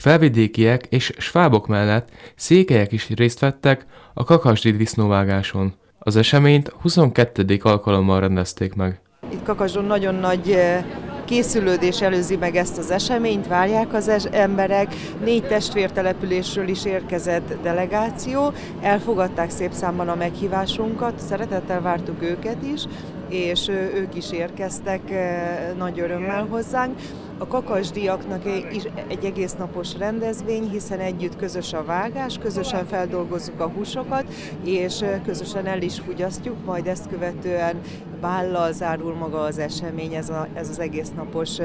Felvidékiek és svábok mellett székelyek is részt vettek a kakasdi disznóvágáson. Az eseményt 22. alkalommal rendezték meg. Itt Kakasdon nagyon nagy eh, készülődés előzi meg ezt az eseményt, várják az es- emberek. Négy testvértelepülésről is érkezett delegáció, elfogadták szép számban a meghívásunkat, szeretettel vártuk őket is, és ö, ők is érkeztek eh, nagy örömmel hozzánk. A kakasdiaknak is egy egész napos rendezvény, hiszen együtt közös a vágás, közösen feldolgozzuk a húsokat, és közösen el is fogyasztjuk, majd ezt követően bállal zárul maga az esemény, ez, a, ez az egész napos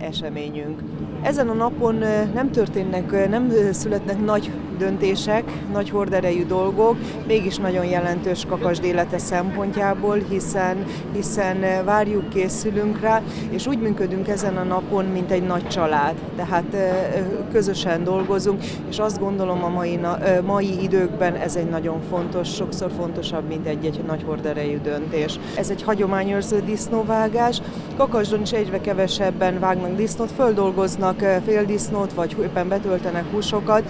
eseményünk. Ezen a napon nem történnek, nem születnek nagy döntések, nagy horderejű dolgok, mégis nagyon jelentős kakasd élete szempontjából, hiszen, hiszen ö, várjuk, készülünk rá, és úgy működünk ezen a napon, mint egy nagy család. Tehát ö, ö, közösen dolgozunk, és azt gondolom a mai, mai időkben ez egy nagyon fontos, sokszor fontosabb, mint egy-egy nagy horderejű döntés. Ez egy hagyományőrző disznóvágás. Kakasdon is egyre kevesebben vágnak disznót, földolgoznak féldisznót, vagy éppen betöltenek húsokat,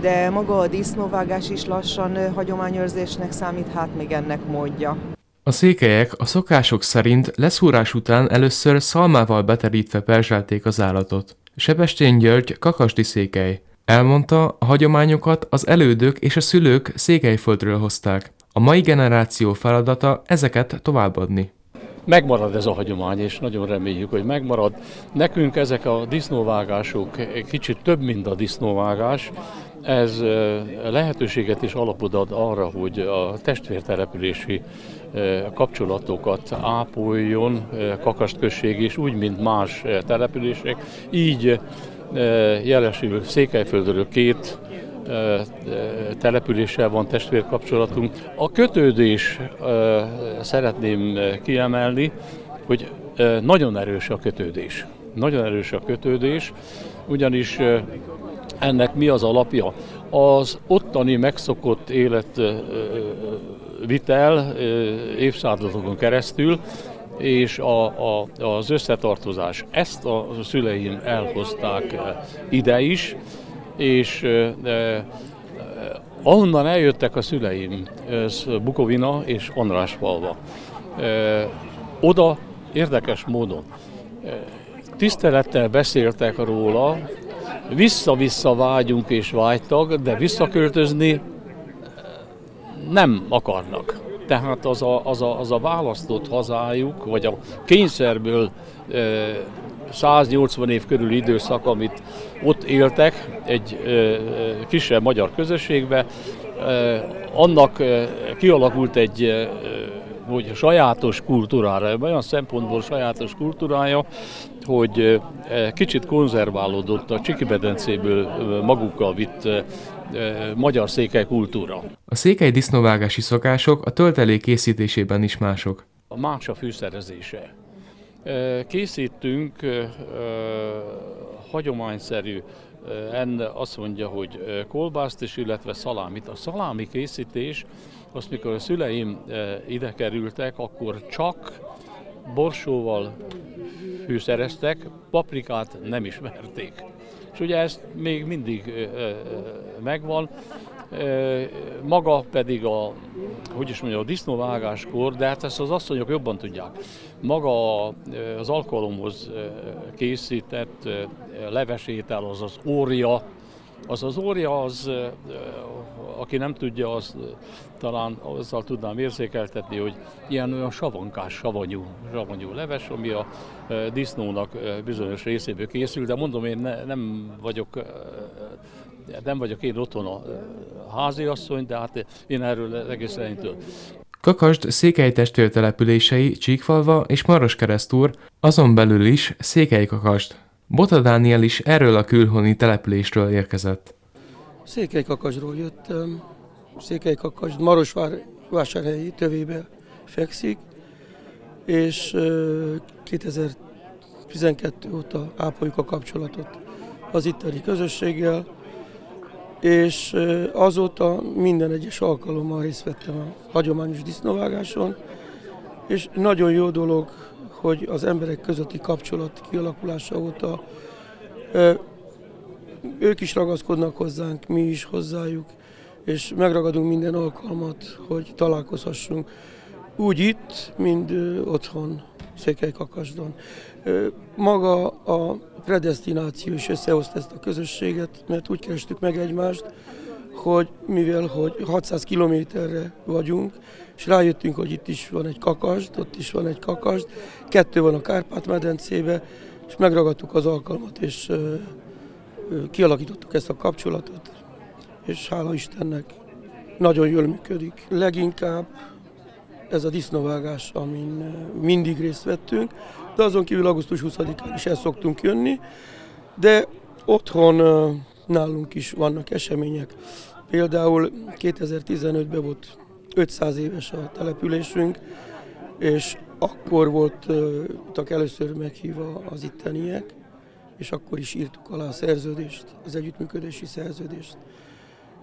de maga a disznóvágás is lassan hagyományőrzésnek számít, hát még ennek módja. A székelyek a szokások szerint leszúrás után először szalmával beterítve perzselték az állatot. Sebestyén György kakasdi székely. Elmondta, a hagyományokat az elődök és a szülők székelyföldről hozták. A mai generáció feladata ezeket továbbadni. Megmarad ez a hagyomány, és nagyon reméljük, hogy megmarad. Nekünk ezek a disznóvágások egy kicsit több, mint a disznóvágás. Ez lehetőséget is alapot ad arra, hogy a testvértelepülési kapcsolatokat ápoljon ö, Kakast község is, úgy, mint más települések. Így jelesül Székelyföldről két településsel van testvérkapcsolatunk. A kötődés szeretném kiemelni, hogy nagyon erős a kötődés. Nagyon erős a kötődés, ugyanis ennek mi az alapja? Az ottani megszokott életvitel évszázadokon keresztül, és a, a, az összetartozás. Ezt a szüleim elhozták ide is, és eh, ahonnan eljöttek a szüleim, ez Bukovina és Andrásfalva. Eh, Oda érdekes módon eh, tisztelettel beszéltek róla, vissza-vissza vágyunk és vágytak, de visszaköltözni eh, nem akarnak. Tehát az a, az, a, az a választott hazájuk, vagy a kényszerből eh, 180 év körüli időszak, amit ott éltek egy eh, eh, kisebb magyar közösségbe, eh, annak eh, kialakult egy eh, hogy sajátos kultúrára, olyan szempontból sajátos kultúrája, hogy eh, kicsit konzerválódott a Csiki-medencéből eh, magukkal vitt eh, magyar székely kultúra. A székely disznóvágási szokások a töltelék készítésében is mások. A más a fűszerezése. Készítünk hagyományszerű, enne azt mondja, hogy kolbászt is, illetve szalámit. A szalámi készítés, azt mikor a szüleim eh, ide kerültek, akkor csak borsóval fűszereztek, paprikát nem ismerték. És ugye ez még mindig ö, ö, megvan. Maga pedig a, hogy is mondjam, a disznóvágáskor, de hát ezt az asszonyok jobban tudják. Maga az alkalomhoz készített levesétel, az az ória, az az ória, az, aki nem tudja, az talán azzal tudnám érzékeltetni, hogy ilyen olyan savankás, savanyú, savanyú leves, ami a disznónak bizonyos részéből készül, de mondom, én ne, nem vagyok nem vagyok én otthon a háziasszony, de hát én erről egész tudom. Kakasd székely testvértelepülései Csíkfalva és Maroskeresztúr, azon belül is Székely Kakasd. Bota Dániel is erről a külhoni településről érkezett. Székelykakasdról jöttem. Székelykakasd Marosvásárhelyi tövébe fekszik, és ö, 2012 óta ápoljuk a kapcsolatot az itteni közösséggel, és azóta minden egyes alkalommal részt vettem a hagyományos disznóvágáson, és nagyon jó dolog, hogy az emberek közötti kapcsolat kialakulása óta ők is ragaszkodnak hozzánk, mi is hozzájuk, és megragadunk minden alkalmat, hogy találkozhassunk. Úgy itt, mint otthon, Székelykakasdon. Maga a predestináció is összehozta ezt a közösséget, mert úgy kerestük meg egymást, hogy mivel hogy 600 kilométerre vagyunk, és rájöttünk, hogy itt is van egy kakasd, ott is van egy kakasd, kettő van a Kárpát-medencébe, és megragadtuk az alkalmat, és kialakítottuk ezt a kapcsolatot, és hála Istennek nagyon jól működik. Leginkább ez a disznóvágás, amin mindig részt vettünk, de azon kívül augusztus 20-án is el szoktunk jönni, de otthon nálunk is vannak események. Például 2015-ben volt 500 éves a településünk, és akkor voltak először meghívva az itteniek, és akkor is írtuk alá a szerződést, az együttműködési szerződést.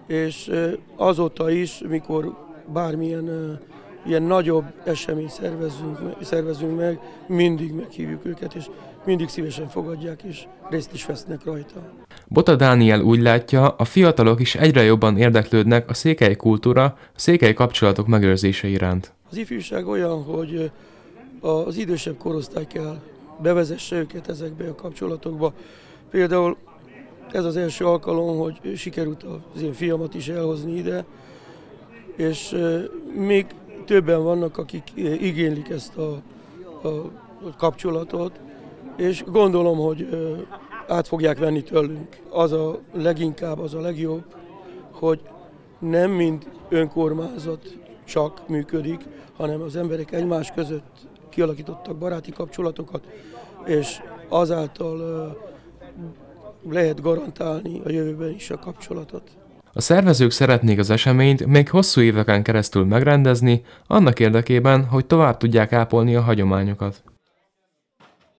És azóta is, mikor bármilyen ilyen nagyobb esemény szervezünk, szervezünk meg, mindig meghívjuk őket, és mindig szívesen fogadják, és részt is vesznek rajta. Bota Dániel úgy látja, a fiatalok is egyre jobban érdeklődnek a székely kultúra, a székely kapcsolatok megőrzése iránt. Az ifjúság olyan, hogy az idősebb korosztály kell bevezesse őket ezekbe a kapcsolatokba. Például ez az első alkalom, hogy sikerült az én fiamat is elhozni ide, és még többen vannak, akik igénylik ezt a, a kapcsolatot, és gondolom, hogy át fogják venni tőlünk. Az a leginkább, az a legjobb, hogy nem mind önkormányzat csak működik, hanem az emberek egymás között kialakítottak baráti kapcsolatokat, és azáltal lehet garantálni a jövőben is a kapcsolatot. A szervezők szeretnék az eseményt még hosszú éveken keresztül megrendezni, annak érdekében, hogy tovább tudják ápolni a hagyományokat.